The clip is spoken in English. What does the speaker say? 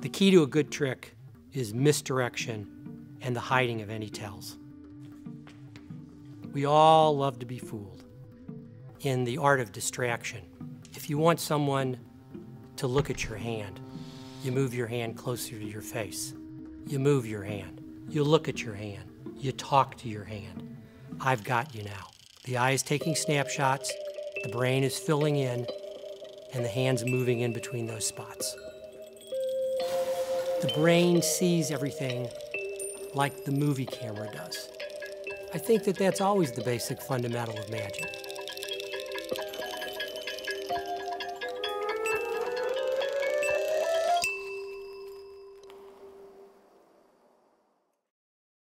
The key to a good trick is misdirection and the hiding of any tells. We all love to be fooled. In the art of distraction, if you want someone to look at your hand, you move your hand closer to your face. You move your hand. You look at your hand. You talk to your hand. I've got you now. The eye is taking snapshots, the brain is filling in, and the hand's moving in between those spots. The brain sees everything like the movie camera does. I think that that's always the basic fundamental of magic.